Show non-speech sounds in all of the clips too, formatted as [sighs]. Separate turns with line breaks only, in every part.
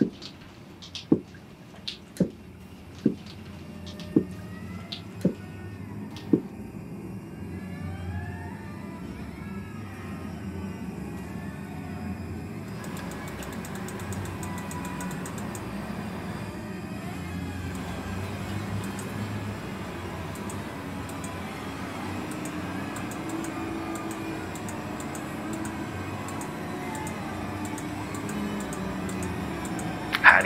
How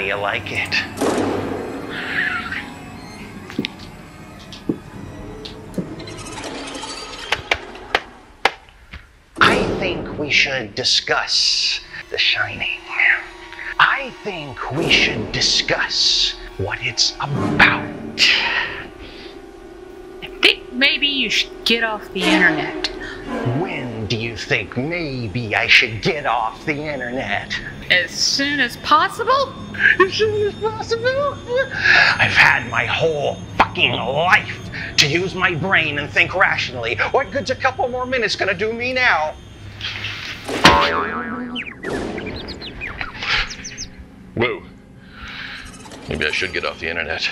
do you like it? I think we should discuss The Shining. I think we should discuss what it's about.
I think maybe you should get off the internet.
When do you think maybe I should get off the internet?
As soon as possible?
As soon as possible? I've had my whole fucking life to use my brain and think rationally. What good's a couple more minutes gonna do me now?
Whoa. Maybe I should get off the internet.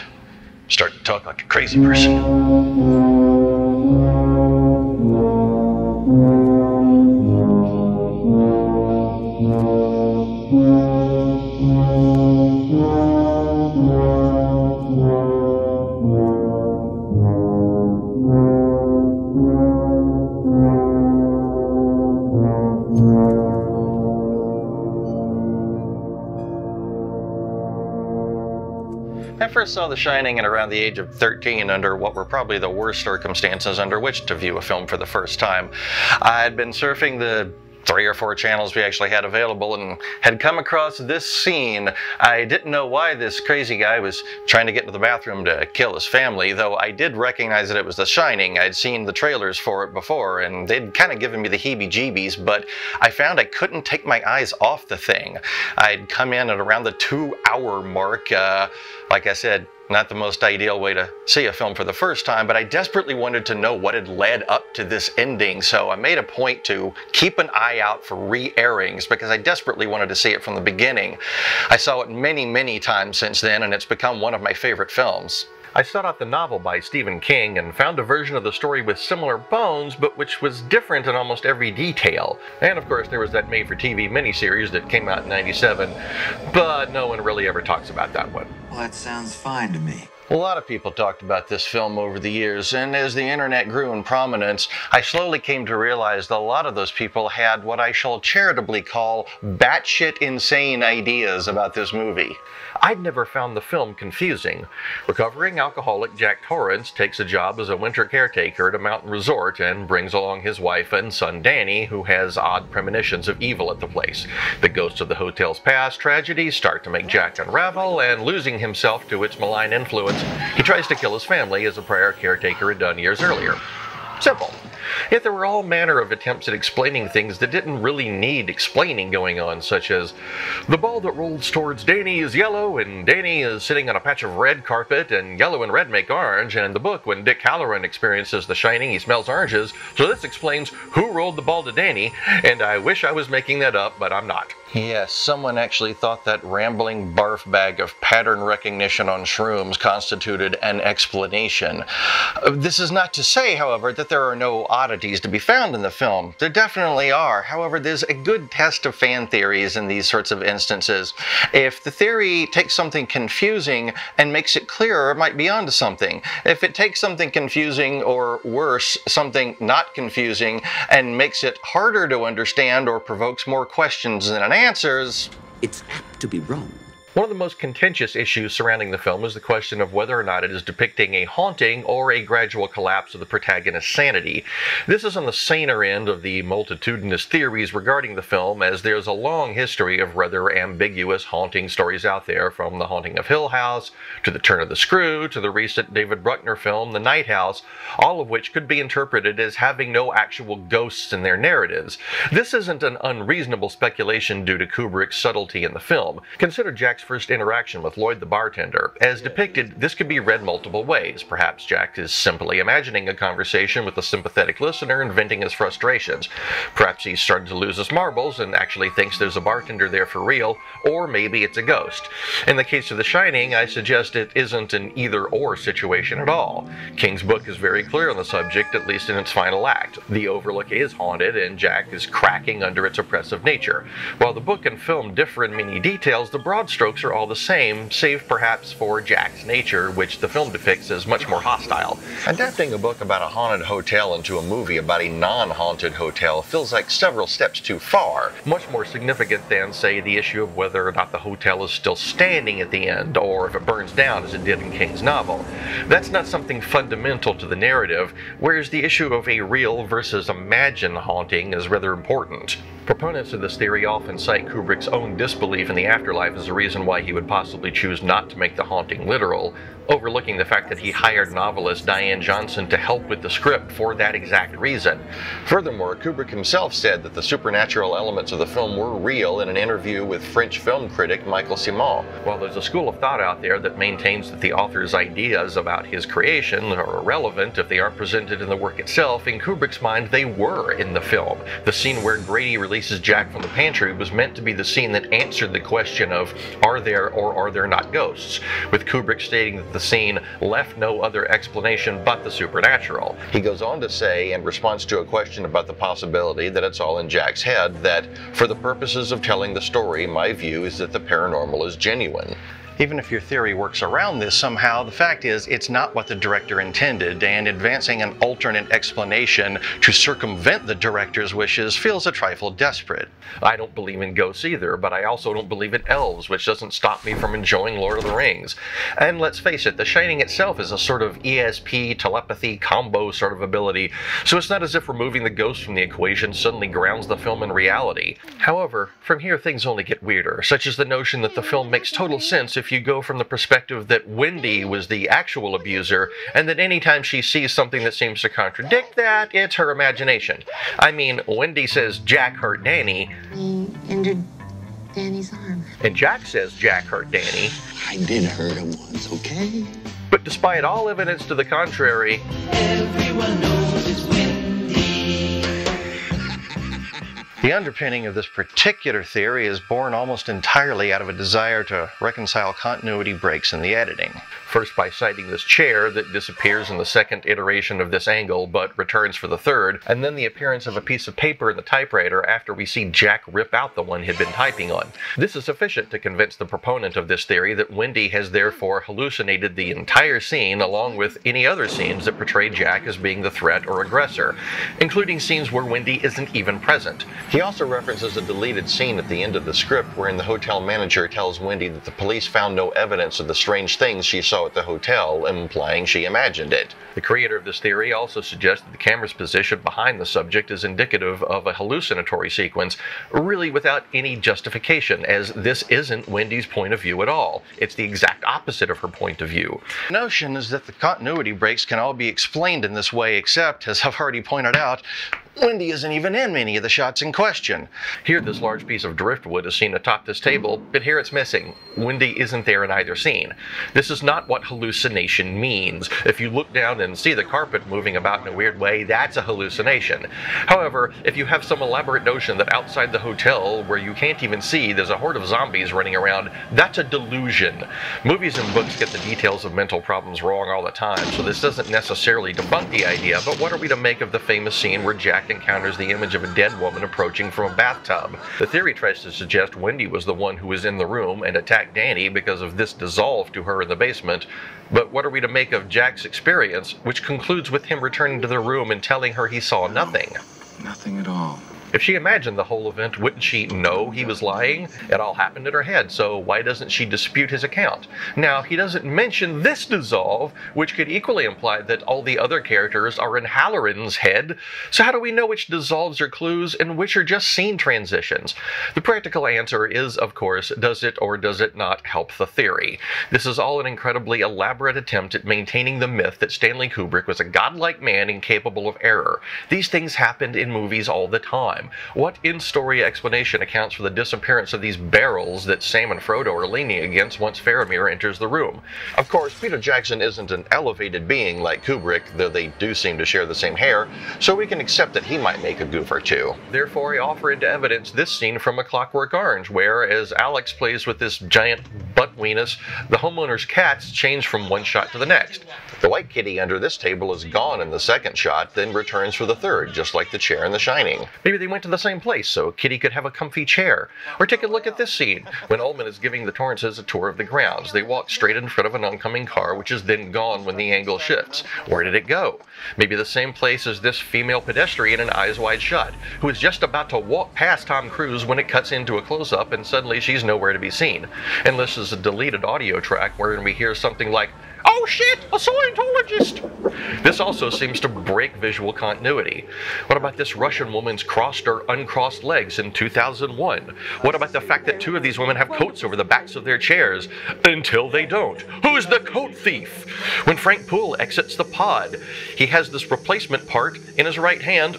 Start to talk like a crazy person.
Saw The Shining at around the age of 13 under what were probably the worst circumstances under which to view a film for the first time. I had been surfing the three or four channels we actually had available and had come across this scene. I didn't know why this crazy guy was trying to get into the bathroom to kill his family, though I did recognize that it was The Shining. I'd seen the trailers for it before and they'd kind of given me the heebie-jeebies, but I found I couldn't take my eyes off the thing. I'd come in at around the two hour mark. Uh, like I said, not the most ideal way to see a film for the first time, but I desperately wanted to know what had led up to this ending, so I made a point to keep an eye out for re-airings because I desperately wanted to see it from the beginning. I saw it many, many times since then, and it's become one of my favorite films. I sought out the novel by Stephen King and found a version of the story with similar bones, but which was different in almost every detail. And of course, there was that made for TV miniseries that came out in 97, but no one really ever talks about that one.
Well, that sounds fine to me.
A lot of people talked about this film over the years, and as the internet grew in prominence, I slowly came to realize that a lot of those people had what I shall charitably call batshit insane ideas about this movie. I'd never found the film confusing. Recovering alcoholic Jack Torrance takes a job as a winter caretaker at a mountain resort and brings along his wife and son Danny, who has odd premonitions of evil at the place. The ghosts of the hotel's past tragedies start to make Jack unravel, and losing himself to its malign influence, he tries to kill his family as a prior caretaker had done years earlier. Simple. Yet there were all manner of attempts at explaining things that didn't really need explaining going on, such as the ball that rolls towards Danny is yellow, and Danny is sitting on a patch of red carpet, and yellow and red make orange, and in the book, when Dick Hallorann experiences the shining, he smells oranges, so this explains who rolled the ball to Danny, and I wish I was making that up, but I'm not. Yes, someone actually thought that rambling barf bag of pattern recognition on shrooms constituted an explanation. Uh, This is not to say, however, that there are no oddities to be found in the film. There definitely are. However, there's a good test of fan theories in these sorts of instances. If the theory takes something confusing and makes it clearer, it might be onto something. If it takes something confusing or worse, something not confusing, and makes it harder to understand or provokes more questions than answers,
It's apt to be wrong.
One of the most contentious issues surrounding the film is the question of whether or not it is depicting a haunting or a gradual collapse of the protagonist's sanity. This is on the saner end of the multitudinous theories regarding the film, as there's a long history of rather ambiguous haunting stories out there, from The Haunting of Hill House to The Turn of the Screw to the recent David Bruckner film, The Night House, all of which could be interpreted as having no actual ghosts in their narratives. This isn't an unreasonable speculation due to Kubrick's subtlety in the film. Consider Jack Jack's first interaction with Lloyd the bartender. As depicted, this could be read multiple ways. Perhaps Jack is simply imagining a conversation with a sympathetic listener and venting his frustrations. Perhaps he's starting to lose his marbles and actually thinks there's a bartender there for real, or maybe it's a ghost. In the case of The Shining, I suggest it isn't an either or situation at all. King's book is very clear on the subject, at least in its final act. The Overlook is haunted, and Jack is cracking under its oppressive nature. While the book and film differ in many details, the broad strokes are all the same, save perhaps for Jack's nature, which the film depicts as much more hostile. Adapting a book about a haunted hotel into a movie about a non haunted hotel feels like several steps too far, much more significant than, say, the issue of whether or not the hotel is still standing at the end, or if it burns down as it did in King's novel. That's not something fundamental to the narrative, whereas the issue of a real versus imagined haunting is rather important. Proponents of this theory often cite Kubrick's own disbelief in the afterlife as a reason why he would possibly choose not to make the haunting literal, overlooking the fact that he hired novelist Diane Johnson to help with the script for that exact reason. Furthermore, Kubrick himself said that the supernatural elements of the film were real in an interview with French film critic Michel Ciment. While there's a school of thought out there that maintains that the author's ideas about his creation are irrelevant if they aren't presented in the work itself, in Kubrick's mind they were in the film. The scene where Grady releases Jack from the pantry was meant to be the scene that answered the question of are there or are there not ghosts, with Kubrick stating that the scene left no other explanation but the supernatural. He goes on to say, in response to a question about the possibility that it's all in Jack's head, that for the purposes of telling the story, my view is that the paranormal is genuine. Even if your theory works around this somehow, the fact is it's not what the director intended, and advancing an alternate explanation to circumvent the director's wishes feels a trifle desperate. I don't believe in ghosts either, but I also don't believe in elves, which doesn't stop me from enjoying Lord of the Rings. And let's face it, The Shining itself is a sort of ESP telepathy combo sort of ability, so it's not as if removing the ghost from the equation suddenly grounds the film in reality. However, from here things only get weirder, such as the notion that the film makes total sense if you go from the perspective that Wendy was the actual abuser, and that anytime she sees something that seems to contradict that, it's her imagination. I mean, Wendy says Jack hurt Danny,
He injured Danny's arm.
and Jack says Jack hurt Danny,
I did hurt him once, okay?
but despite all evidence to the contrary, The underpinning of this particular theory is born almost entirely out of a desire to reconcile continuity breaks in the editing. First, by citing this chair that disappears in the second iteration of this angle but returns for the third, and then the appearance of a piece of paper in the typewriter after we see Jack rip out the one he'd been typing on. This is sufficient to convince the proponent of this theory that Wendy has therefore hallucinated the entire scene along with any other scenes that portray Jack as being the threat or aggressor, including scenes where Wendy isn't even present. He also references a deleted scene at the end of the script wherein the hotel manager tells Wendy that the police found no evidence of the strange things she saw at the hotel, implying she imagined it. The creator of this theory also suggests that the camera's position behind the subject is indicative of a hallucinatory sequence, really without any justification, as this isn't Wendy's point of view at all. It's the exact opposite of her point of view. The notion is that the continuity breaks can all be explained in this way, except, as I've already pointed out, Wendy isn't even in many of the shots in question. Here, this large piece of driftwood is seen atop this table, but here it's missing. Wendy isn't there in either scene. This is not what hallucination means. If you look down and see the carpet moving about in a weird way, that's a hallucination. However, if you have some elaborate notion that outside the hotel, where you can't even see, there's a horde of zombies running around, that's a delusion. Movies and books get the details of mental problems wrong all the time, so this doesn't necessarily debunk the idea, but what are we to make of the famous scene where Jack encounters the image of a dead woman approaching from a bathtub? The theory tries to suggest Wendy was the one who was in the room and attacked Danny because of this dissolve to her in the basement, but what are we to make of Jack's experience, which concludes with him returning to the room and telling her he saw nothing?
Nothing at all.
If she imagined the whole event, wouldn't she know he was lying? It all happened in her head, so why doesn't she dispute his account? Now, he doesn't mention this dissolve, which could equally imply that all the other characters are in Hallorann's head, so how do we know which dissolves are clues and which are just scene transitions? The practical answer is, of course, does it or does it not help the theory? This is all an incredibly elaborate attempt at maintaining the myth that Stanley Kubrick was a godlike man incapable of error. These things happened in movies all the time.
Time. What in story explanation accounts for the disappearance of these barrels that Sam and Frodo are leaning against once Faramir enters the room?
Of course, Peter Jackson isn't an elevated being like Kubrick, though they do seem to share the same hair, so we can accept that he might make a goof or two.
Therefore, I offer into evidence this scene from A Clockwork Orange, where, as Alex plays with this giant butt weenus, the homeowner's cats change from one shot to the next.
The white kitty under this table is gone in the second shot, then returns for the third, just like the chair in The Shining.
Maybe they went to the same place so Kitty could have a comfy chair. Or take a look at this scene when Ullman is giving the Torrances a tour of the grounds. They walk straight in front of an oncoming car, which is then gone when the angle shifts. Where did it go? Maybe the same place as this female pedestrian in Eyes Wide Shut, who is just about to walk past Tom Cruise when it cuts into a close up and suddenly she's nowhere to be seen. And this is a deleted audio track wherein we hear something like, Oh shit, a Scientologist! This also seems to break visual continuity. What about this Russian woman's crossed or uncrossed legs in 2001? What about the fact that two of these women have coats over the backs of their chairs until they don't? Who's the coat thief? When Frank Poole exits the pod, he has this replacement part in his right hand.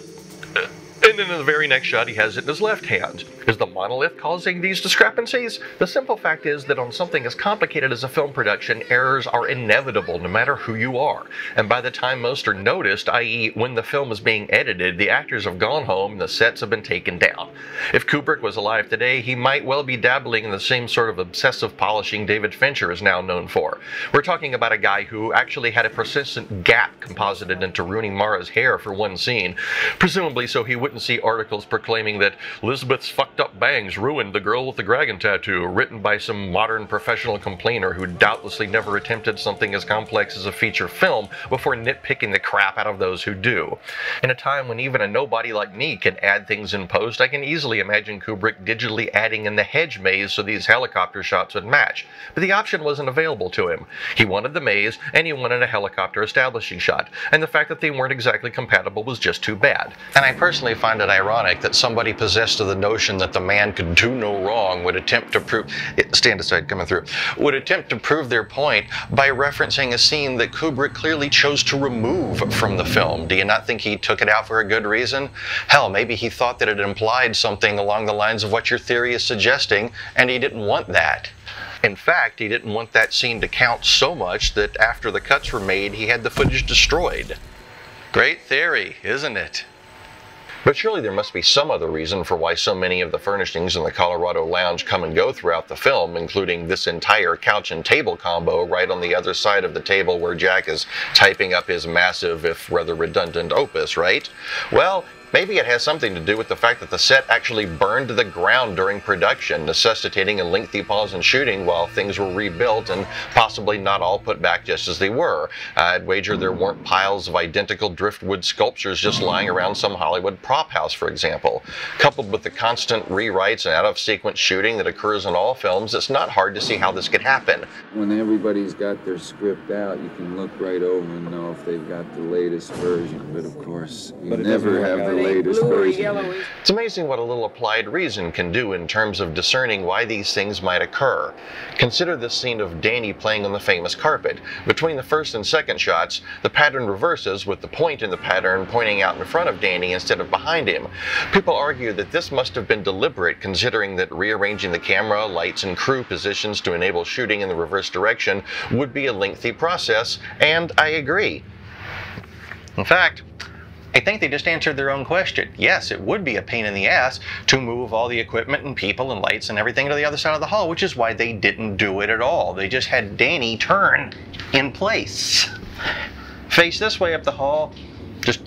And then in the very next shot, he has it in his left hand. Is the monolith causing these discrepancies? The simple fact is that on something as complicated as a film production, errors are inevitable no matter who you are. And by the time most are noticed, i.e., when the film is being edited, the actors have gone home and the sets have been taken down. If Kubrick was alive today, he might well be dabbling in the same sort of obsessive polishing David Fincher is now known for. We're talking about a guy who actually had a persistent gap composited into Rooney Mara's hair for one scene, presumably so he wouldn't see articles proclaiming that Lisbeth's fucked up bangs ruined the girl with the dragon tattoo, written by some modern professional complainer who doubtlessly never attempted something as complex as a feature film before nitpicking the crap out of those who do. In a time when even a nobody like me can add things in post, I can easily imagine Kubrick digitally adding in the hedge maze so these helicopter shots would match. But the option wasn't available to him. He wanted the maze, and he wanted a helicopter establishing shot, and the fact that they weren't exactly compatible was just too bad.
And I personally find it ironic that somebody possessed of the notion that the man could do no wrong would attempt to prove stand aside coming through would attempt to prove their point by referencing a scene that Kubrick clearly chose to remove from the film. Do you not think he took it out for a good reason? Hell, maybe he thought that it implied something along the lines of what your theory is suggesting, and he didn't want that. In fact, he didn't want that scene to count so much that after the cuts were made, he had the footage destroyed. Great theory, isn't it? But surely there must be some other reason for why so many of the furnishings in the Colorado Lounge come and go throughout the film, including this entire couch and table combo right on the other side of the table where Jack is typing up his massive, if rather redundant, opus, right? Well, Maybe it has something to do with the fact that the set actually burned to the ground during production, necessitating a lengthy pause in shooting while things were rebuilt and possibly not all put back just as they were. Uh, I'd wager there weren't piles of identical driftwood sculptures just lying around some Hollywood prop house, for example. Coupled with the constant rewrites and out of sequence shooting that occurs in all films, it's not hard to see how this could happen.
When everybody's got their script out, you can look right over and know if they've got the latest version. But of course, you
But
never have the latest
Blue or
version.
yellowish.
It's amazing what a little applied reason can do in terms of discerning why these things might occur. Consider this scene of Danny playing on the famous carpet. Between the first and second shots, the pattern reverses with the point in the pattern pointing out in front of Danny instead of behind him. People argue that this must have been deliberate considering that rearranging the camera, lights, and crew positions to enable shooting in the reverse direction would be a lengthy process, and I agree. In fact, I think they just answered their own question. Yes, it would be a pain in the ass to move all the equipment and people and lights and everything to the other side of the hall, which is why they didn't do it at all. They just had Danny turn in place. Face this way up the hall, just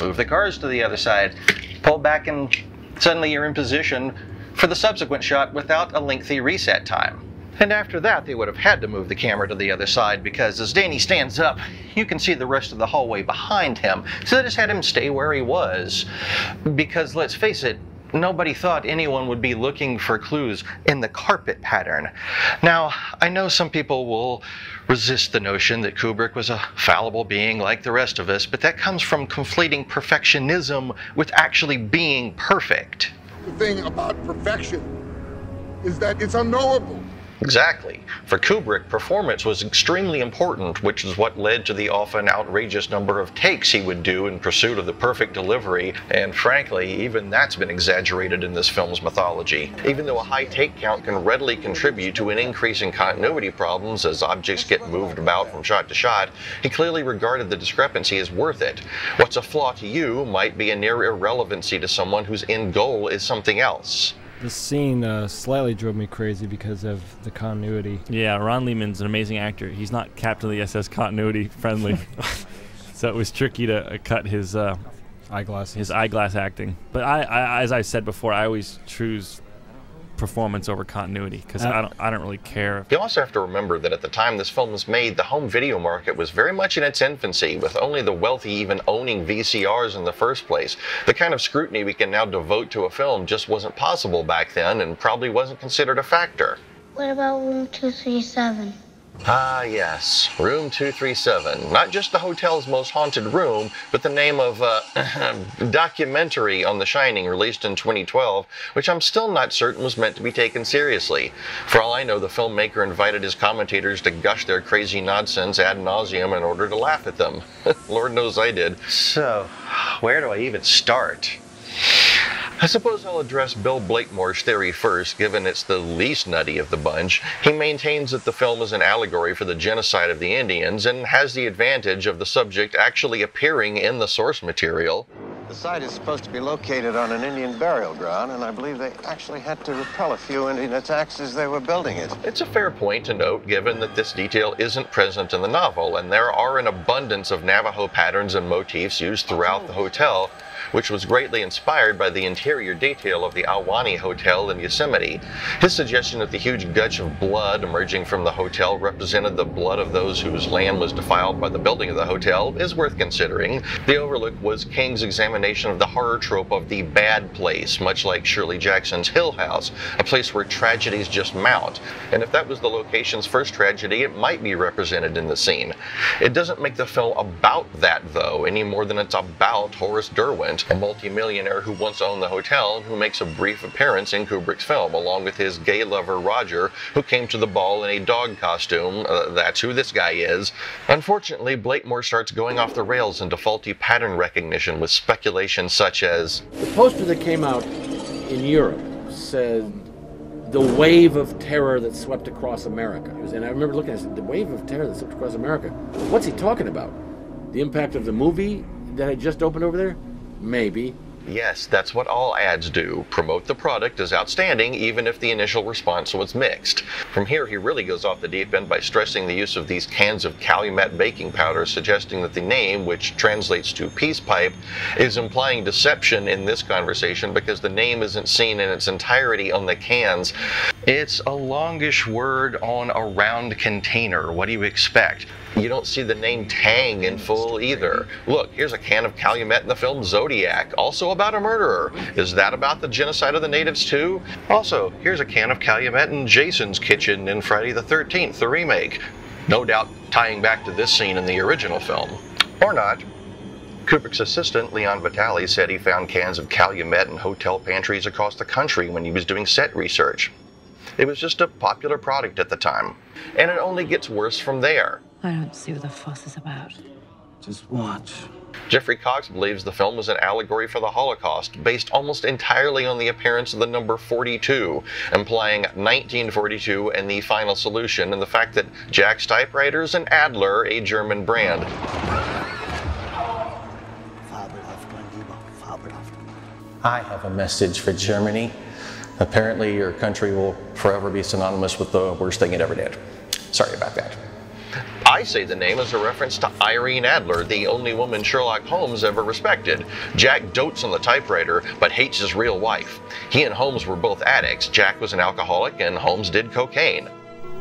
move the cars to the other side, pull back, and suddenly you're in position for the subsequent shot without a lengthy reset time. And after that, they would have had to move the camera to the other side because as Danny stands up, you can see the rest of the hallway behind him. So they just had him stay where he was. Because let's face it, nobody thought anyone would be looking for clues in the carpet pattern. Now, I know some people will resist the notion that Kubrick was a fallible being like the rest of us, but that comes from conflating perfectionism with actually being perfect.
The thing about perfection is that it's unknowable.
Exactly. For Kubrick, performance was extremely important, which is what led to the often outrageous number of takes he would do in pursuit of the perfect delivery, and frankly, even that's been exaggerated in this film's mythology. Even though a high take count can readily contribute to an increase in continuity problems as objects get moved about from shot to shot, he clearly regarded the discrepancy as worth it. What's a flaw to you might be a near irrelevancy to someone whose end goal is something else.
This scene uh, slightly drove me crazy because of the continuity.
Yeah, Ron Lehman's an amazing actor. He's not Captain of the SS Continuity friendly, [laughs] so it was tricky to uh, cut his uh,
Eyeglasses.
his eyeglass acting. But I, I, as I said before, I always choose performance over continuity because
Uh,
I don't, I don't really care.
You also have to remember that at the time this film was made, the home video market was very much in its infancy, with only the wealthy even owning VCRs in the first place. The kind of scrutiny we can now devote to a film just wasn't possible back then and probably wasn't considered a factor.
What about room 237?
Ah, yes, Room 237. Not just the hotel's most haunted room, but the name of a [laughs] documentary on The Shining released in 2012, which I'm still not certain was meant to be taken seriously. For all I know, the filmmaker invited his commentators to gush their crazy nonsense ad nauseum in order to laugh at them. [laughs] Lord knows I did. So, where do I even start? I suppose I'll address Bill Blakemore's theory first, given it's the least nutty of the bunch. He maintains that the film is an allegory for the genocide of the Indians and has the advantage of the subject actually appearing in the source material.
The site is supposed to be located on an Indian burial ground, and I believe they actually had to repel a few Indian attacks as they were building it.
It's a fair point to note given that this detail isn't present in the novel, and there are an abundance of Navajo patterns and motifs used throughout the hotel, which was greatly inspired by the interior detail of the Ahwahnee Hotel in Yosemite. His suggestion that the huge gush of blood emerging from the hotel represented the blood of those whose land was defiled by the building of the hotel is worth considering. The overlook was King's examination of the horror trope of the bad place, much like Shirley Jackson's Hill House, a place where tragedies just mount. And if that was the location's first tragedy, it might be represented in the scene. It doesn't make the film about that, though, any more than it's about Horace Derwent, a multimillionaire who once owned the hotel and who makes a brief appearance in Kubrick's film, along with his gay lover Roger, who came to the ball in a dog costume. Uh, that's who this guy is. Unfortunately, Blakemore starts going off the rails into faulty pattern recognition with speculation such as
The poster that came out in Europe said the wave of terror that swept across America. And I remember looking at it, the wave of terror that swept across America. What's he talking about? The impact of the movie that had just opened over there? Maybe.
Yes, that's what all ads do. Promote the product as outstanding, even if the initial response was mixed. From here, he really goes off the deep end by stressing the use of these cans of Calumet baking powder, suggesting that the name, which translates to peace pipe, is implying deception in this conversation because the name isn't seen in its entirety on the cans. It's a longish word on a round container. What do you expect? You don't see the name Tang in full either. Look, here's a can of Calumet in the film Zodiac, also about a murderer. Is that about the genocide of the natives too? Also, here's a can of Calumet in Jason's kitchen in Friday the 13th, the remake. No doubt tying back to this scene in the original film. Or not. Kubrick's assistant, Leon Vitali, said he found cans of Calumet in hotel pantries across the country when he was doing set research. It was just a popular product at the time. And it only gets worse from there.
I don't see what the fuss is about.
Just watch.
Geoffrey Cocks believes the film was an allegory for the Holocaust, based almost entirely on the appearance of the number 42, implying 1942 and the final solution, and the fact that Jack's typewriter is an Adler, a German brand.
I have a message for Germany. Apparently, your country will forever be synonymous with the worst thing it ever did. Sorry about that.
I say the name as a reference to Irene Adler, the only woman Sherlock Holmes ever respected. Jack dotes on the typewriter, but hates his real wife. He and Holmes were both addicts. Jack was an alcoholic, and Holmes did cocaine.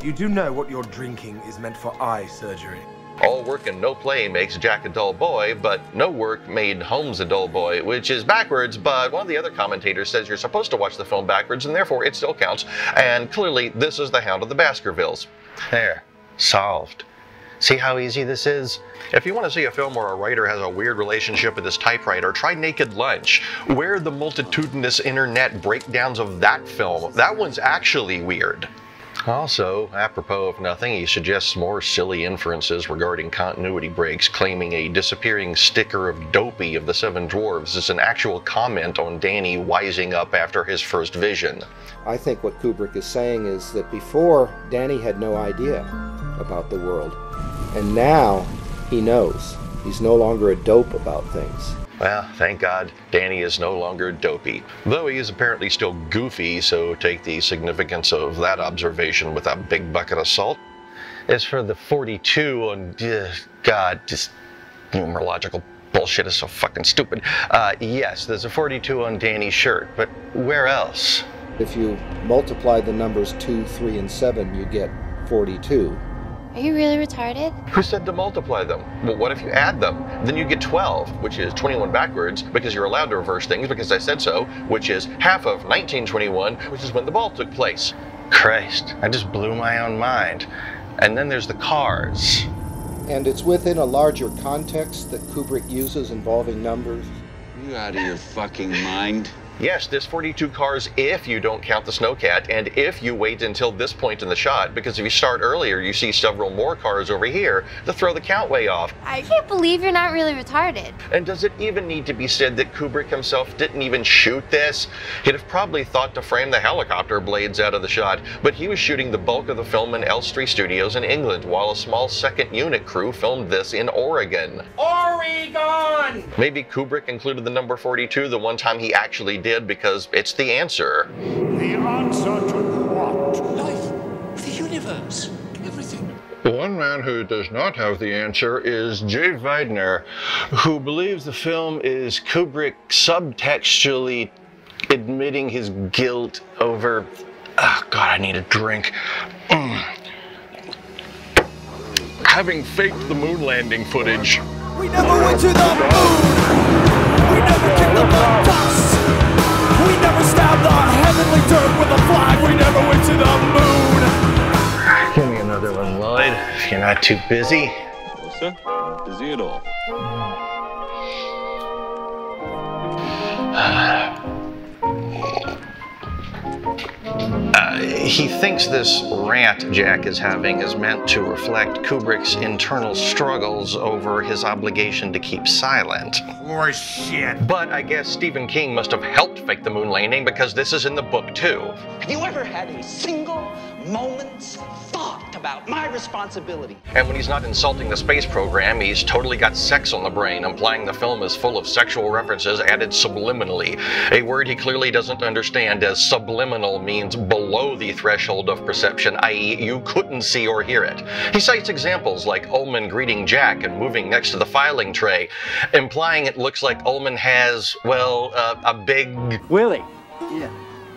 You do know what you're drinking is meant for eye surgery.
All work and no play makes Jack a dull boy, but no work made Holmes a dull boy, which is backwards, but one of the other commentators says you're supposed to watch the film backwards and therefore it still counts, and clearly this is the Hound of the Baskervilles. There, solved. See how easy this is? If you want to see a film where a writer has a weird relationship with his typewriter, try Naked Lunch. Where the multitudinous internet breakdowns of that film, that one's actually weird. Also, apropos of nothing, he suggests more silly inferences regarding continuity breaks, claiming a disappearing sticker of Dopey of the Seven Dwarves is an actual comment on Danny wising up after his first vision.
I think what Kubrick is saying is that before, Danny had no idea about the world. And now he knows. He's no longer a dope about things.
Well, thank God, Danny is no longer dopey. Though he is apparently still goofy, so take the significance of that observation with a big bucket of salt. As for the 42 on, uh, God, just numerological bullshit is so fucking stupid. Uh, yes, there's a 42 on Danny's shirt, but where else?
If you multiply the numbers 2, 3, and 7, you get 42.
Are you really retarded?
Who said to multiply them? Well, what if you add them? Then you get 12, which is 21 backwards, because you're allowed to reverse things because I said so, which is half of 1921, which is when the ball took place.
Christ, I just blew my own mind. And then there's the cars.
And it's within a larger context that Kubrick uses involving numbers.
You out of your fucking mind?
Yes, this 42 cars if you don't count the snowcat, and if you wait until this point in the shot, because if you start earlier, you see several more cars over here to throw the count way off.
I can't believe you're not really retarded.
And does it even need to be said that Kubrick himself didn't even shoot this? He'd have probably thought to frame the helicopter blades out of the shot, but he was shooting the bulk of the film in Elstree Studios in England, while a small second unit crew filmed this in Oregon.
Oregon!
Maybe Kubrick included the number 42 the one time he actually did because it's the answer.
The answer to what?
Life, the universe, everything.
One man who does not have the answer is Jay Weidner, who believes the film is Kubrick subtextually admitting his guilt over. Oh, God, I need a drink. Mm. Having faked the moon landing footage.
We never went to the moon. We never kicked the bus. We never stabbed the heavenly dirt with a flag. We never went to the moon.
Give me another one, Lloyd, if you're not too busy.
No, sir. Not busy at all.
Uh, Uh, he thinks this rant Jack is having is meant to reflect Kubrick's internal struggles over his obligation to keep silent.
Horse shit.
But I guess Stephen King must have helped fake the moon landing because this is in the book too.
Have you ever had a single moment's thought about my responsibility?
And when he's not insulting the space program, he's totally got sex on the brain, implying the film is full of sexual references added subliminally. A word he clearly doesn't understand, as subliminal means below the threshold of perception, i.e., you couldn't see or hear it. He cites examples like Ullman greeting Jack and moving next to the filing tray, implying it looks like Ullman has, well, uh, a big.
Willie. Yeah.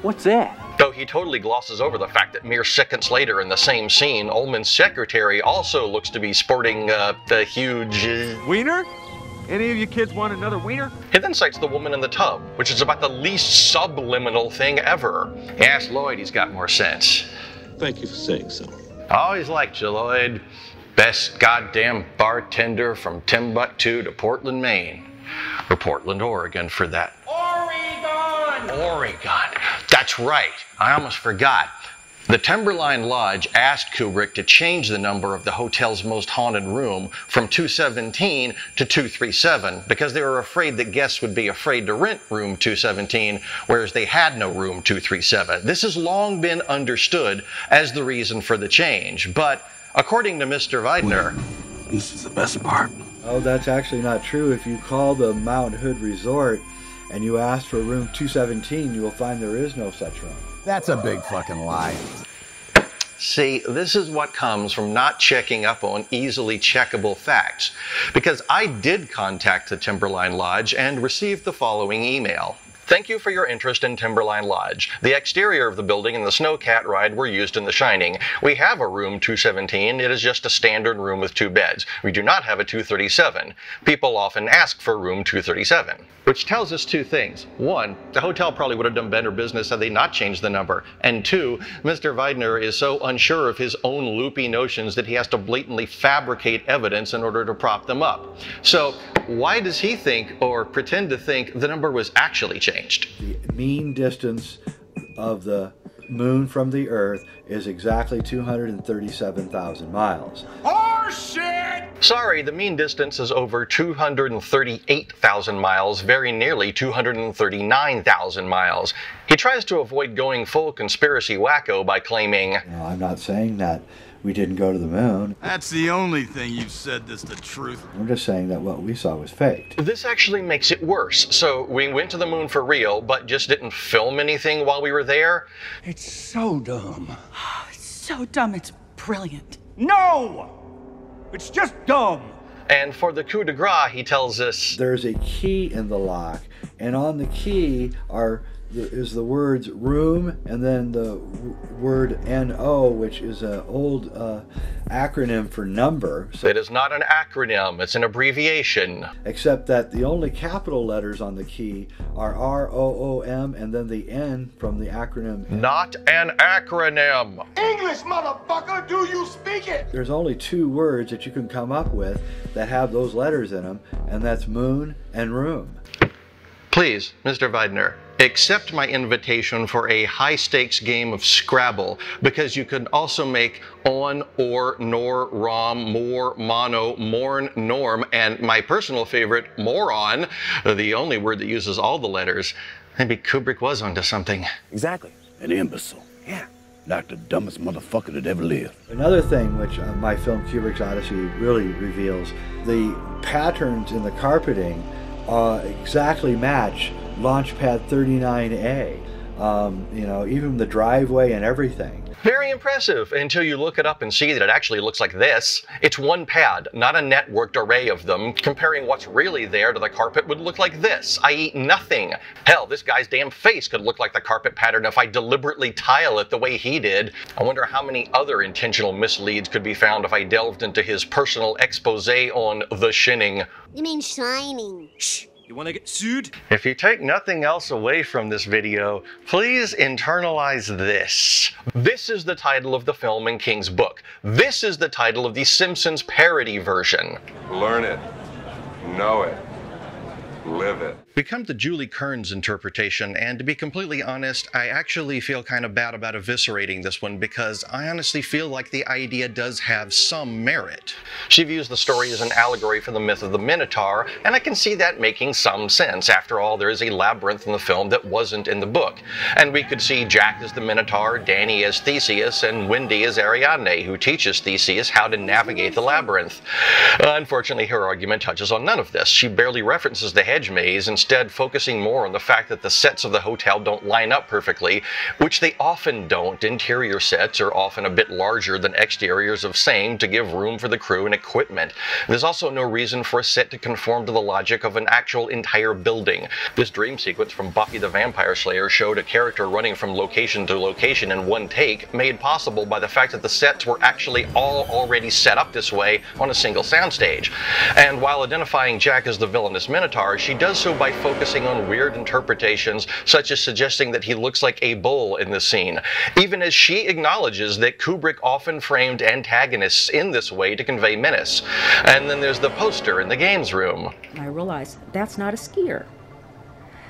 What's that?
Though he totally glosses over the fact that mere seconds later in the same scene, Ullman's secretary also looks to be sporting uh, the huge. Uh...
Wiener? Any of you kids want another wiener?
He then cites the woman in the tub, which is about the least subliminal thing ever. Ask Lloyd, he's got more sense.
Thank you for saying so.
I always liked you, Lloyd. Best goddamn bartender from Timbuktu to Portland, Maine. Or Portland, Oregon, for that.
Oregon!
Oregon. That's right. I almost forgot. The Timberline Lodge asked Kubrick to change the number of the hotel's most haunted room from 217 to 237 because they were afraid that guests would be afraid to rent room 217, whereas they had no room 237. This has long been understood as the reason for the change, but according to Mr. Weidner,
This is the best part.
Oh, that's actually not true. If you call the Mount Hood Resort and you ask for room 217, you will find there is no such room.
That's a big fucking lie.
See, this is what comes from not checking up on easily checkable facts. Because I did contact the Timberline Lodge and received the following email.
Thank you for your interest in Timberline Lodge. The exterior of the building and the snowcat ride were used in The Shining. We have a room 217. It is just a standard room with two beds. We do not have a 237. People often ask for room 237.
Which tells us two things. One, the hotel probably would have done better business had they not changed the number. And two, Mr. Weidner is so unsure of his own loopy notions that he has to blatantly fabricate evidence in order to prop them up. So, why does he think or pretend to think the number was actually changed?
The mean distance of the moon from the Earth is exactly 237,000 miles.
Sorry, the mean distance is over 238,000 miles, very nearly 239,000 miles. He tries to avoid going full conspiracy wacko by claiming,
Now, I'm not saying that we didn't go to the moon.
That's the only thing you've said that's the truth.
I'm just saying that what we saw was faked.
This actually makes it worse. So we went to the moon for real, but just didn't film anything while we were there.
It's so dumb.
Oh, [sighs] It's so dumb, it's brilliant.
No! It's just dumb.
And for the coup de grace, he tells us
There's a key in the lock, and on the key are is the words room and then the word NO, which is an old uh, acronym for number. So,
it is not an acronym, it's an abbreviation.
except that the only capital letters on the key are R O O M and then the N from the acronym.
Not an acronym.
English, motherfucker, do you speak it?
There's only two words that you can come up with that have those letters in them, and that's moon and room.
Please, Mr. Weidner, accept my invitation for a high stakes game of Scrabble because you can also make on, or, nor, rom, more, mono, morn, norm, and my personal favorite, moron, the only word that uses all the letters. Maybe Kubrick was onto something.
Exactly. An imbecile. Yeah. Like the dumbest motherfucker that ever lived.
Another thing which uh, my film Kubrick's Odyssey really reveals the patterns in the carpeting uh, exactly match Launchpad 39A. Um, you know, even the driveway and everything.
Very impressive until you look it up and see that it actually looks like this. It's one pad, not a networked array of them. Comparing what's really there to the carpet would look like this, i.e., nothing. Hell, this guy's damn face could look like the carpet pattern if I deliberately tile it the way he did. I wonder how many other intentional misleads could be found if I delved into his personal expose on the shinning.
You mean shining?
Shh. You wanna get sued?
If you take nothing else away from this video, please internalize this. This is the title of the film in King's book. This is the title of the Simpsons parody version.
Learn it. Know it. Live it.
We come to Juli Kearns' interpretation, and to be completely honest, I actually feel kind of bad about eviscerating this one because I honestly feel like the idea does have some merit.
She views the story as an allegory for the myth of the Minotaur, and I can see that making some sense. After all, there is a labyrinth in the film that wasn't in the book. And we could see Jack as the Minotaur, Danny as Theseus, and Wendy as Ariadne, who teaches Theseus how to navigate the labyrinth. Unfortunately, her argument touches on none of this. She barely references the hedge maze, instead focusing more on the fact that the sets of the hotel don't line up perfectly, which they often don't. Interior sets are often a bit larger than exteriors of same to give room for the crew and equipment. There's also no reason for a set to conform to the logic of an actual entire building. This dream sequence from Buffy the Vampire Slayer showed a character running from location to location in one take, made possible by the fact that the sets were actually all already set up this way on a single soundstage. And while identifying Jack as the villainous Minotaur, she does so by focusing on weird interpretations, such as suggesting that he looks like a bull in the scene, even as she acknowledges that Kubrick often framed antagonists in this way to convey menace. And then there's the poster in the games room.
I realize that's not a skier.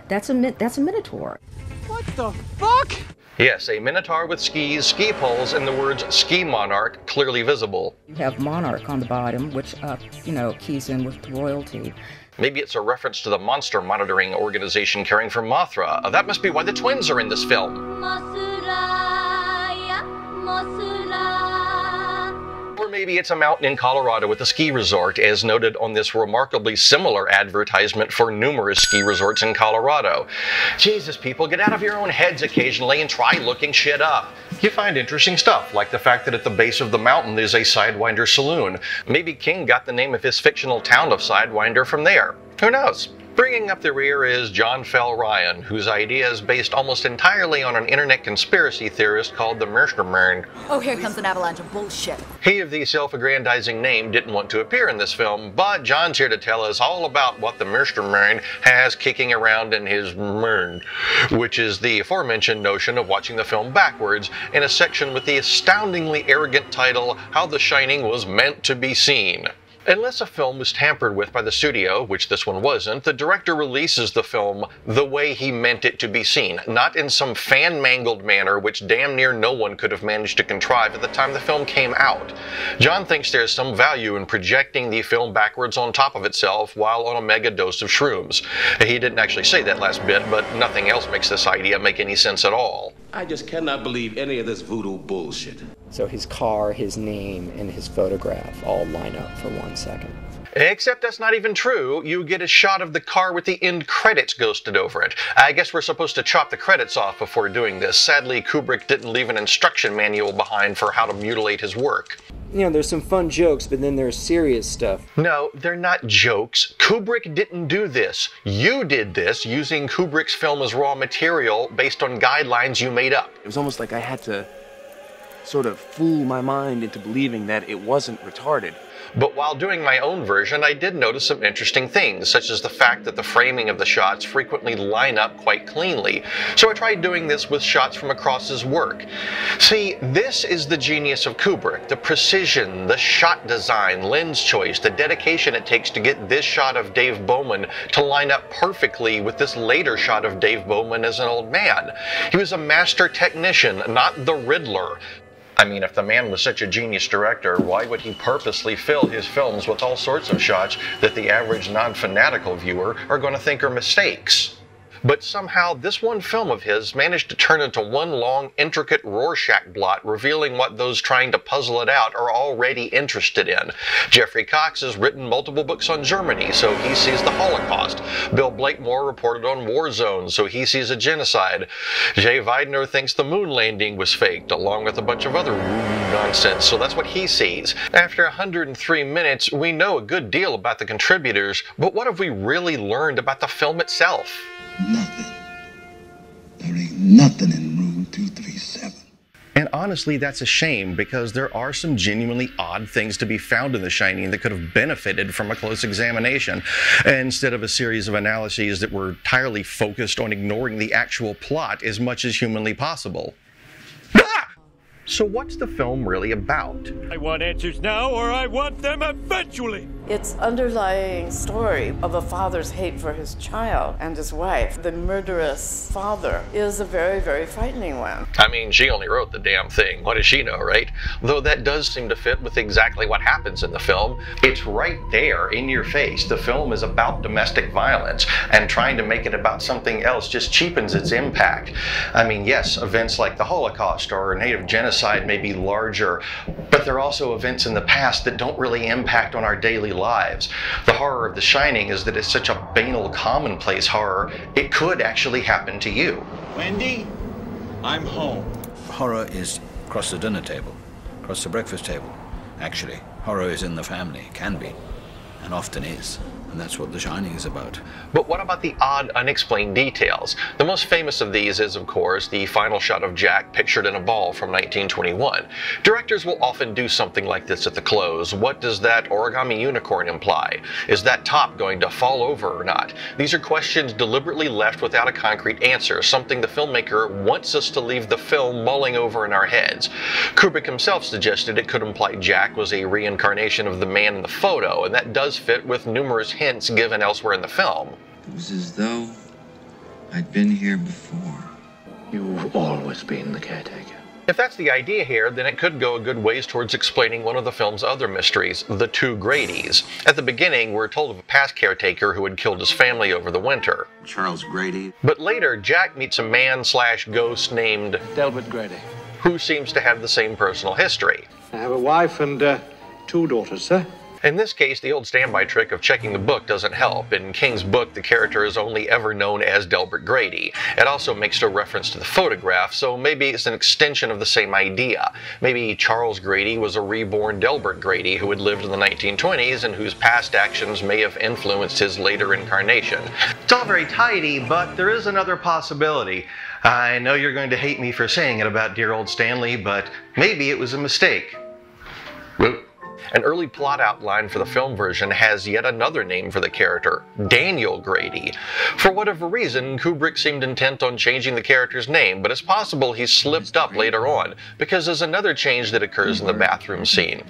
That's a that's a minotaur.
What the fuck?
Yes, a Minotaur with skis, ski poles, and the words Ski Monarch clearly visible.
You have monarch on the bottom, which uh, you know keys in with royalty.
Maybe it's a reference to the monster monitoring organization caring for Mothra. That must be why the twins are in this film. Or maybe it's a mountain in Colorado with a ski resort, as noted on this remarkably similar advertisement for numerous ski resorts in Colorado. Jesus, people, get out of your own heads occasionally and try looking shit up. You find interesting stuff, like the fact that at the base of the mountain is a Sidewinder saloon. Maybe King got the name of his fictional town of Sidewinder from there. Who knows? Bringing up the rear is John Fell Ryan, whose idea is based almost entirely on an internet conspiracy theorist called the Merstermern.
Oh, here comes an avalanche of bullshit.
He of the self-aggrandizing name didn't want to appear in this film, but John's here to tell us all about what the Merstermern has kicking around in his mern, which is the aforementioned notion of watching the film backwards in a section with the astoundingly arrogant title, How the Shining Was Meant to Be Seen. Unless a film was tampered with by the studio, which this one wasn't, the director releases the film the way he meant it to be seen, not in some fan mangled manner which damn near no one could have managed to contrive at the time the film came out. John thinks there's some value in projecting the film backwards on top of itself while on a mega dose of shrooms. He didn't actually say that last bit, but nothing else makes this idea make any sense at all.
I just cannot believe any of this voodoo bullshit.
So his car, his name, and his photograph all line up for one second.
Except that's not even true. You get a shot of the car with the end credits ghosted over it. I guess we're supposed to chop the credits off before doing this. Sadly, Kubrick didn't leave an instruction manual behind for how to mutilate his work.
You know, there's some fun jokes, but then there's serious stuff.
No, they're not jokes. Kubrick didn't do this. You did this using Kubrick's film as raw material based on guidelines you made up.
It was almost like I had to sort of fool my mind into believing that it wasn't retarded.
But while doing my own version, I did notice some interesting things, such as the fact that the framing of the shots frequently line up quite cleanly. So I tried doing this with shots from across his work. See, this is the genius of Kubrick the precision, the shot design, lens choice, the dedication it takes to get this shot of Dave Bowman to line up perfectly with this later shot of Dave Bowman as an old man. He was a master technician, not the Riddler. I mean, if the man was such a genius director, why would he purposely fill his films with all sorts of shots that the average non fanatical viewer are going to think are mistakes? But somehow, this one film of his managed to turn into one long, intricate Rorschach blot, revealing what those trying to puzzle it out are already interested in. Geoffrey Cocks has written multiple books on Germany, so he sees the Holocaust. Bill Blakemore reported on war zones, so he sees a genocide. Jay Weidner thinks the moon landing was faked, along with a bunch of other nonsense, so that's what he sees. After 103 minutes, we know a good deal about the contributors, but what have we really learned about the film itself?
There ain't nothing in room 237.
And honestly, that's a shame because there are some genuinely odd things to be found in The Shining that could have benefited from a close examination instead of a series of analyses that were entirely focused on ignoring the actual plot as much as humanly possible. So, what's the film really about?
I want answers now or I want them eventually.
Its underlying story of a father's hate for his child and his wife, the murderous father, is a very, very frightening one.
I mean, she only wrote the damn thing. What does she know, right? Though that does seem to fit with exactly what happens in the film.
It's right there in your face. The film is about domestic violence, and trying to make it about something else just cheapens its impact. I mean, yes, events like the Holocaust or native genocide may be larger, but there are also events in the past that don't really impact on our daily lives. The horror of The Shining is that it's such a banal, commonplace horror, it could actually happen to you.
Wendy, I'm home. Horror is across the dinner table, across the breakfast table. Actually, horror is in the family, can be, and often is. And that's what The Shining is about.
But what about the odd, unexplained details? The most famous of these is, of course, the final shot of Jack pictured in a ball from 1921. Directors will often do something like this at the close. What does that origami unicorn imply? Is that top going to fall over or not? These are questions deliberately left without a concrete answer, something the filmmaker wants us to leave the film mulling over in our heads. Kubrick himself suggested it could imply Jack was a reincarnation of the man in the photo, and that does fit with numerous hints given elsewhere in the film.
It was as though I'd been here before.
You've always been the caretaker.
If that's the idea here, then it could go a good ways towards explaining one of the film's other mysteries, the two Gradys. At the beginning, we're told of a past caretaker who had killed his family over the winter.
Charles Grady.
But later, Jack meets a man slash ghost named
Delbert Grady.
who seems to have the same personal history.
I have a wife and uh, two daughters, sir.
In this case, the old standby trick of checking the book doesn't help. In King's book, the character is only ever known as Delbert Grady. It also makes no reference to the photograph, so maybe it's an extension of the same idea. Maybe Charles Grady was a reborn Delbert Grady who had lived in the 1920s and whose past actions may have influenced his later incarnation.
It's all very tidy, but there is another possibility. I know you're going to hate me for saying it about dear old Stanley, but maybe it was a mistake.
An early plot outline for the film version has yet another name for the character, Daniel Grady. For whatever reason, Kubrick seemed intent on changing the character's name, but it's possible he slipped up later on, because there's another change that occurs in the bathroom scene.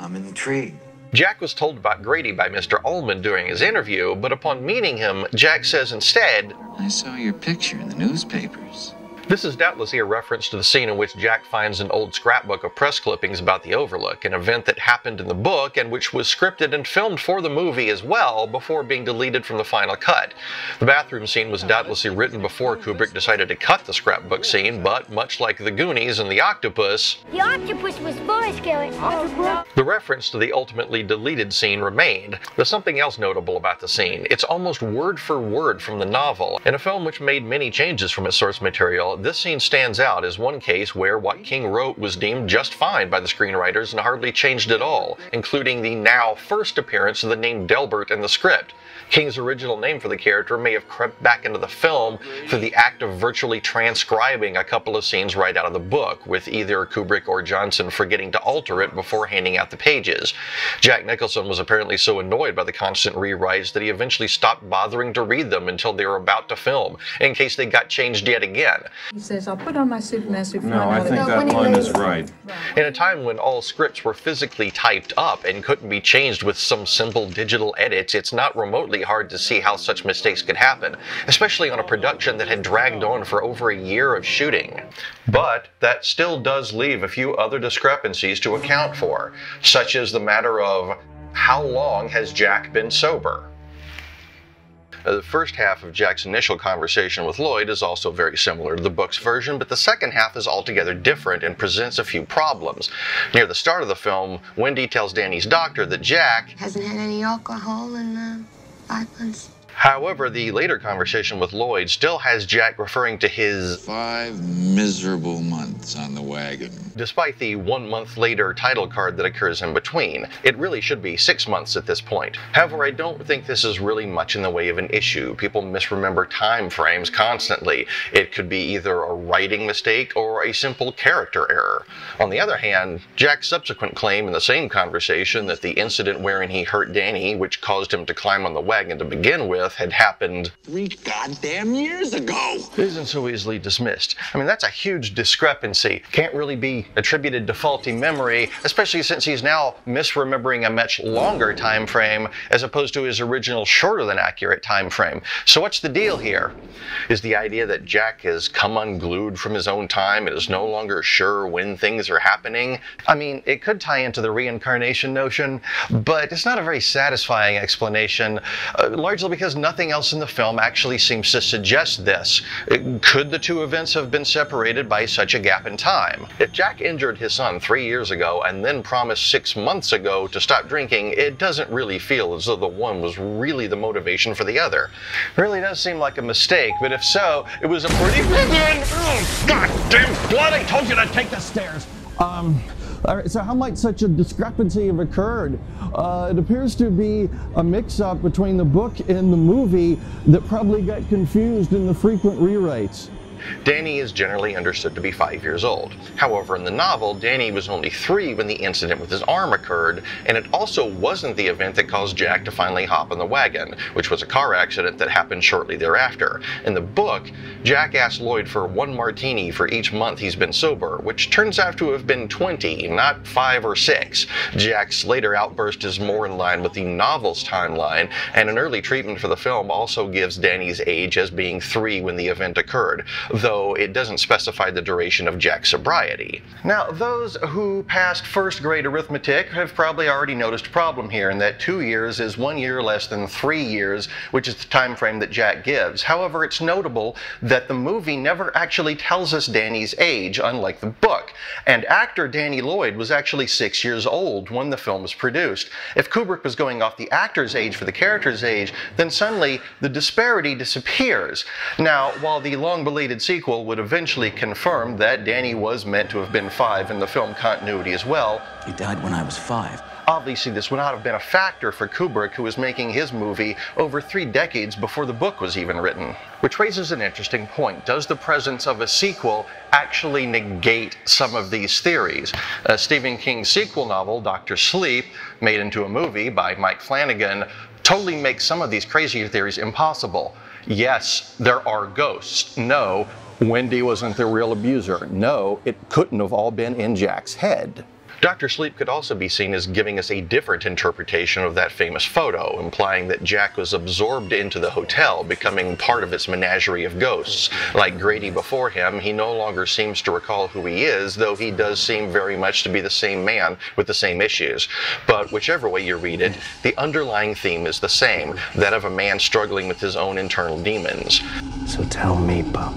I'm intrigued.
Jack was told about Grady by Mr. Ullman during his interview, but upon meeting him, Jack says instead,
I saw your picture in the newspapers.
This is doubtlessly a reference to the scene in which Jack finds an old scrapbook of press clippings about the Overlook, an event that happened in the book and which was scripted and filmed for the movie as well before being deleted from the final cut. The bathroom scene was doubtlessly written before Kubrick decided to cut the scrapbook scene, but much like the Goonies and the octopus,
The octopus was voice oh, killing.
the reference to the ultimately deleted scene remained. There's something else notable about the scene. It's almost word for word from the novel. In a film which made many changes from its source material, this scene stands out as one case where what King wrote was deemed just fine by the screenwriters and hardly changed at all, including the now first appearance of the name Delbert in the script. King's original name for the character may have crept back into the film through the act of virtually transcribing a couple of scenes right out of the book, with either Kubrick or Johnson forgetting to alter it before handing out the pages. Jack Nicholson was apparently so annoyed by the constant rewrites that he eventually stopped bothering to read them until they were about to film, in case they got changed yet again.
He says, I'll put on my Superman suit.
No, I think that line is right.
In a time when all scripts were physically typed up and couldn't be changed with some simple digital edits, it's not remotely hard to see how such mistakes could happen, especially on a production that had dragged on for over a year of shooting. But that still does leave a few other discrepancies to account for, such as the matter of how long has Jack been sober? Uh, The first half of Jack's initial conversation with Lloyd is also very similar to the book's version, but the second half is altogether different and presents a few problems. Near the start of the film, Wendy tells Danny's doctor that Jack
Hasn't had any alcohol in uh, five months.
However, the later conversation with Lloyd still has Jack referring to his
Five miserable months on the wagon.
despite the one month later title card that occurs in between. It really should be six months at this point. However, I don't think this is really much in the way of an issue. People misremember time frames constantly. It could be either a writing mistake or a simple character error. On the other hand, Jack's subsequent claim in the same conversation that the incident wherein he hurt Danny, which caused him to climb on the wagon to begin with, had happened
Three goddamn years ago.
isn't so easily dismissed. I mean, that's a huge discrepancy. Can't really be attributed to faulty memory, especially since he's now misremembering a much longer time frame as opposed to his original shorter than accurate time frame. So what's the deal here? Is the idea that Jack has come unglued from his own time and is no longer sure when things are happening? I mean, it could tie into the reincarnation notion, but it's not a very satisfying explanation, uh, largely because nothing else in the film actually seems to suggest this. Could the two events have been separated by such a gap in time? If Jack injured his son three years ago and then promised six months ago to stop drinking, it doesn't really feel as though the one was really the motivation for the other. Really does seem like a mistake, but if so, it was a pretty big one. God damn blood! I told you to take the stairs.
Um, all right, so how might such a discrepancy have occurred? Uh, it appears to be a mix-up between the book and the movie that probably got confused in the frequent rewrites.
Danny is generally understood to be five years old. However, in the novel, Danny was only three when the incident with his arm occurred, and it also wasn't the event that caused Jack to finally hop on the wagon, which was a car accident that happened shortly thereafter. In the book, Jack asked Lloyd for one martini for each month he's been sober, which turns out to have been 20, not five or six. Jack's later outburst is more in line with the novel's timeline, and an early treatment for the film also gives Danny's age as being three when the event occurred, though it doesn't specify the duration of Jack's sobriety. Now, those who passed first grade arithmetic have probably already noticed a problem here in that two years is one year less than three years, which is the time frame that Jack gives. However, it's notable that the movie never actually tells us Danny's age, unlike the book. And actor Danny Lloyd was actually six years old when the film was produced. If Kubrick was going off the actor's age for the character's age, then suddenly the disparity disappears. Now, while the long belated sequel would eventually confirm that Danny was meant to have been five in the film continuity as well,
He died when I was five.
Obviously, this would not have been a factor for Kubrick, who was making his movie over three decades before the book was even written. Which raises an interesting point. Does the presence of a sequel actually negate some of these theories? Stephen King's sequel novel, Doctor Sleep, made into a movie by Mike Flanagan, totally makes some of these crazier theories impossible. Yes, there are ghosts. No, Wendy wasn't the real abuser. No, it couldn't have all been in Jack's head. Dr. Sleep could also be seen as giving us a different interpretation of that famous photo, implying that Jack was absorbed into the hotel, becoming part of its menagerie of ghosts. Like Grady before him, he no longer seems to recall who he is, though he does seem very much to be the same man with the same issues. But whichever way you read it, the underlying theme is the same that of a man struggling with his own internal demons.
So tell me, Bub,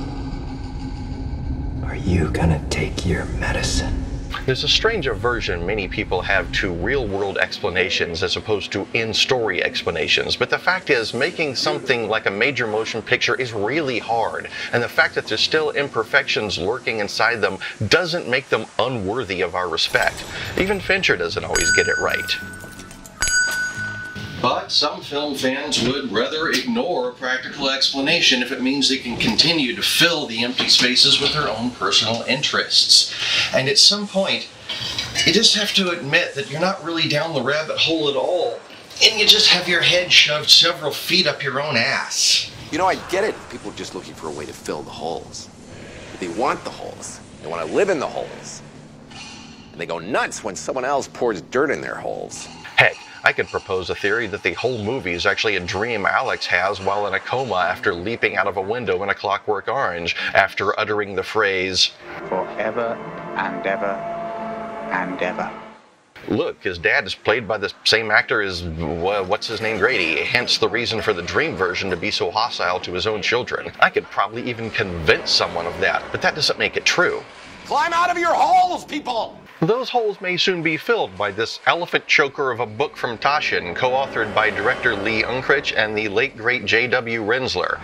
are you gonna take your medicine?
There's a strange aversion many people have to real world explanations as opposed to in story explanations. But the fact is, making something like a major motion picture is really hard. And the fact that there's still imperfections lurking inside them doesn't make them unworthy of our respect. Even Fincher doesn't always get it right. But some film fans would rather ignore a practical explanation if it means they can continue to fill the empty spaces with their own personal interests. And at some point, you just have to admit that you're not really down the rabbit hole at all. And you just have your head shoved several feet up your own ass.
You know, I get it. People are just looking for a way to fill the holes. They want the holes. They want to live in the holes. And they go nuts when someone else pours dirt in their holes.
Heck, I could propose a theory that the whole movie is actually a dream Alex has while in a coma after leaping out of a window in a Clockwork Orange after uttering the phrase,
Forever and ever and ever.
Look, his dad is played by the same actor as what's his name, Grady, hence the reason for the dream version to be so hostile to his own children. I could probably even convince someone of that, but that doesn't make it true.
Climb out of your holes, people!
Those holes may soon be filled by this elephant choker of a book from Taschen, co authored by director Lee Unkrich and the late great J.W. Rinzler.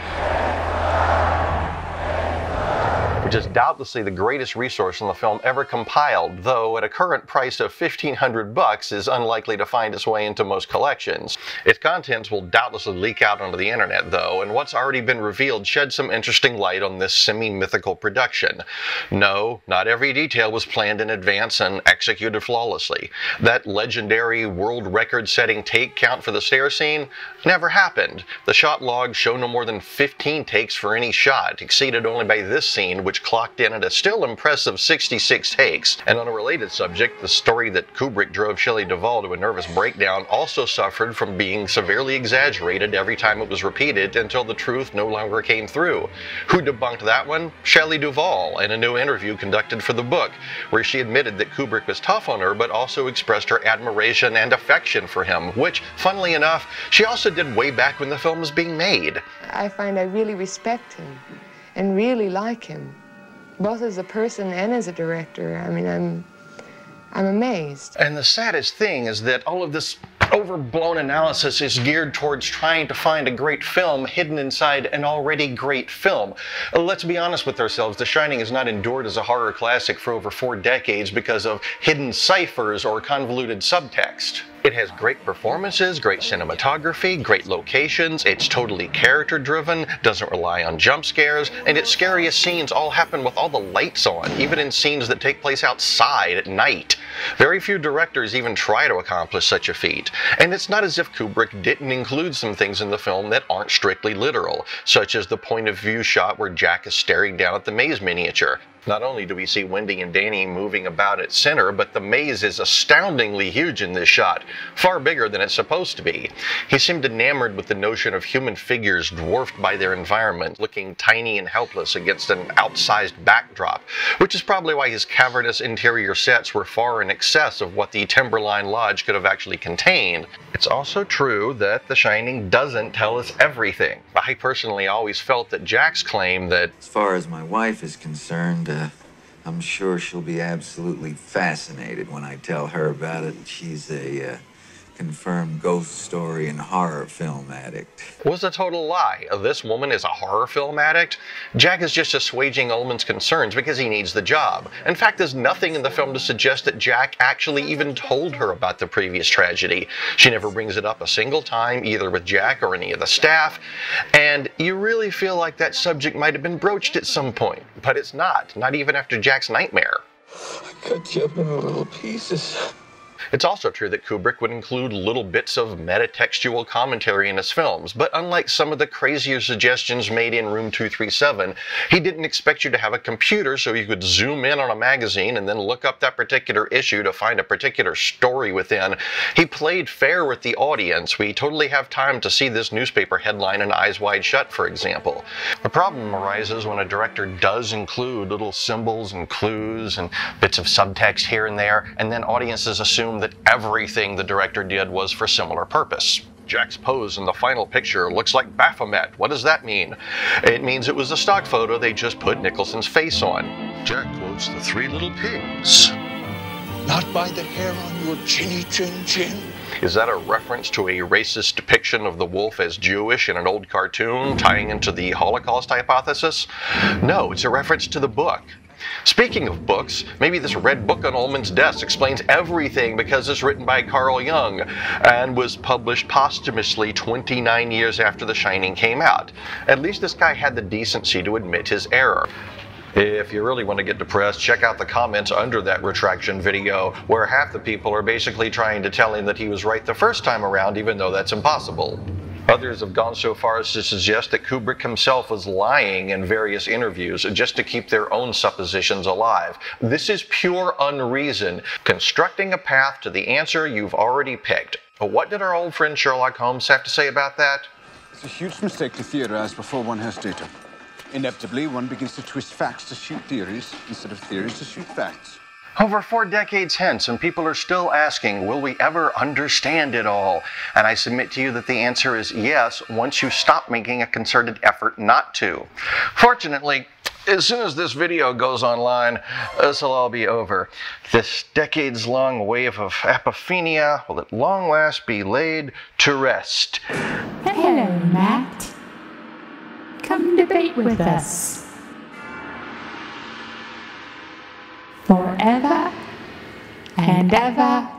Which is doubtlessly the greatest resource in the film ever compiled, though at a current price of 1500 bucks is unlikely to find its way into most collections. Its contents will doubtlessly leak out onto the internet, though, and what's already been revealed sheds some interesting light on this semi-mythical production. No, not every detail was planned in advance and executed flawlessly. That legendary world record-setting take count for the stair scene never happened. The shot logs show no more than 15 takes for any shot, exceeded only by this scene, which clocked in at a still impressive 66 takes. And on a related subject, the story that Kubrick drove Shelley Duvall to a nervous breakdown also suffered from being severely exaggerated every time it was repeated until the truth no longer came through. Who debunked that one? Shelley Duvall in a new interview conducted for the book, where she admitted that Kubrick was tough on her but also expressed her admiration and affection for him, which, funnily enough, she also did way back when the film was being made.
I find I really respect him and really like him, both as a person and as a director. I mean, I'm, I'm amazed.
And the saddest thing is that all of this overblown analysis is geared towards trying to find a great film hidden inside an already great film. Let's be honest with ourselves, The Shining has not endured as a horror classic for over four decades because of hidden ciphers or convoluted subtext. It has great performances, great cinematography, great locations, it's totally character driven, doesn't rely on jump scares, and its scariest scenes all happen with all the lights on, even in scenes that take place outside at night. Very few directors even try to accomplish such a feat, and it's not as if Kubrick didn't include some things in the film that aren't strictly literal, such as the point of view shot where Jack is staring down at the maze miniature. Not only do we see Wendy and Danny moving about its center, but the maze is astoundingly huge in this shot, far bigger than it's supposed to be. He seemed enamored with the notion of human figures dwarfed by their environment, looking tiny and helpless against an outsized backdrop, which is probably why his cavernous interior sets were far in excess of what the Timberline Lodge could have actually contained. It's also true that The Shining doesn't tell us everything. I personally always felt that Jack's claim that
As far as my wife is concerned, uh, I'm sure she'll be absolutely fascinated when I tell her about it. She's a uh, confirmed ghost story and horror film addict.
was a total lie. This woman is a horror film addict. Jack is just assuaging Ullman's concerns because he needs the job. In fact, there's nothing in the film to suggest that Jack actually even told her about the previous tragedy. She never brings it up a single time, either with Jack or any of the staff. And you really feel like that subject might have been broached at some point, but it's not, not even after Jack's nightmare.
I cut you up into little pieces.
It's also true that Kubrick would include little bits of metatextual commentary in his films, but unlike some of the crazier suggestions made in Room 237, he didn't expect you to have a computer so you could zoom in on a magazine and then look up that particular issue to find a particular story within. He played fair with the audience. We totally have time to see this newspaper headline in Eyes Wide Shut, for example. The problem arises when a director does include little symbols and clues and bits of subtext here and there, and then audiences assume that everything the director did was for similar purpose. Jack's pose in the final picture looks like Baphomet. What does that mean? It means it was a stock photo they just put Nicholson's face on.
Jack quotes the three little pigs. Not by the hair on your chinny chin chin.
Is that a reference to a racist depiction of the wolf as Jewish in an old cartoon, tying into the Holocaust hypothesis? No, it's a reference to the book. Speaking of books, maybe this red book on Ullman's desk explains everything because it's written by Carl Jung and was published posthumously 29 years after The Shining came out. At least this guy had the decency to admit his error. If you really want to get depressed, check out the comments under that retraction video, where half the people are basically trying to tell him that he was right the first time around, even though that's impossible. Others have gone so far as to suggest that Kubrick himself was lying in various interviews just to keep their own suppositions alive. This is pure unreason, constructing a path to the answer you've already picked. What did our old friend Sherlock Holmes have to say about that?
It's a huge mistake to theorize before one has data. Inevitably, one begins to twist facts to suit theories instead of theories to suit facts.
Over four decades hence, and people are still asking, will we ever understand it all? And I submit to you that the answer is yes, once you stop making a concerted effort not to. Fortunately, as soon as this video goes online, this will all be over. This decades long wave of apophenia will at long last be laid to rest.
Hello, Matt. Come debate with us. Forever and ever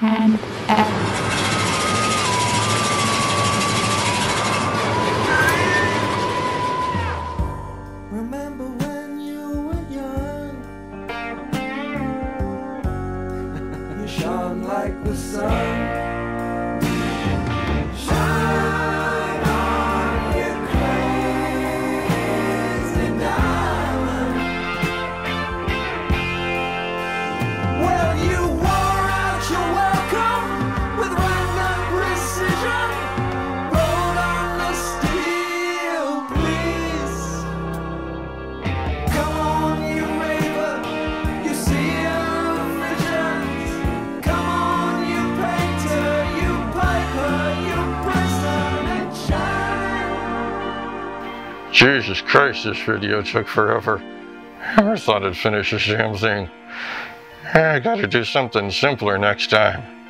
and ever.
Remember when you were young? [laughs] you shone like the sun.
Jesus Christ, this video took forever. Never thought I'd finish this damn thing. I gotta do something simpler next time.